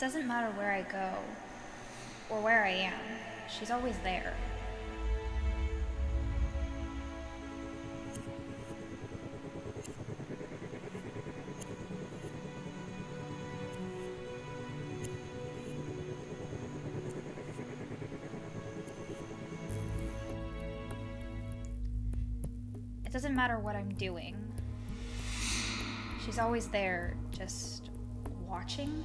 doesn't matter where I go or where I am, she's always there. It doesn't matter what I'm doing. She's always there, just watching.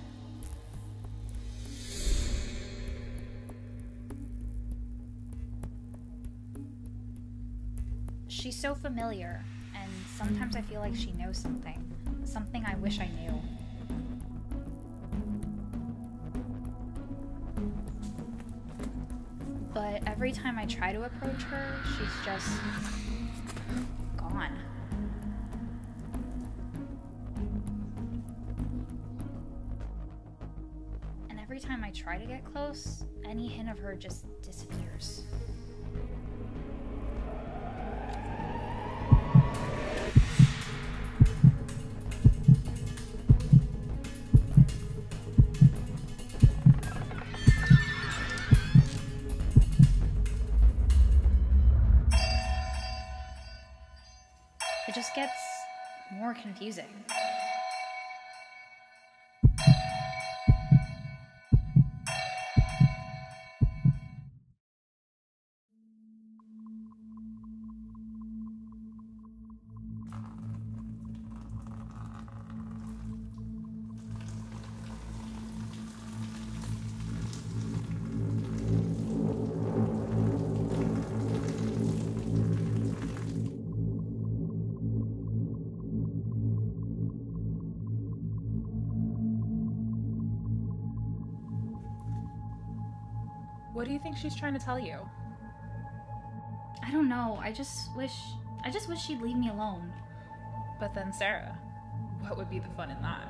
She's so familiar, and sometimes I feel like she knows something. Something I wish I knew. But every time I try to approach her, she's just gone. And every time I try to get close, any hint of her just disappears. Just gets more confusing. What do you think she's trying to tell you? I don't know. I just wish I just wish she'd leave me alone. But then, Sarah, what would be the fun in that?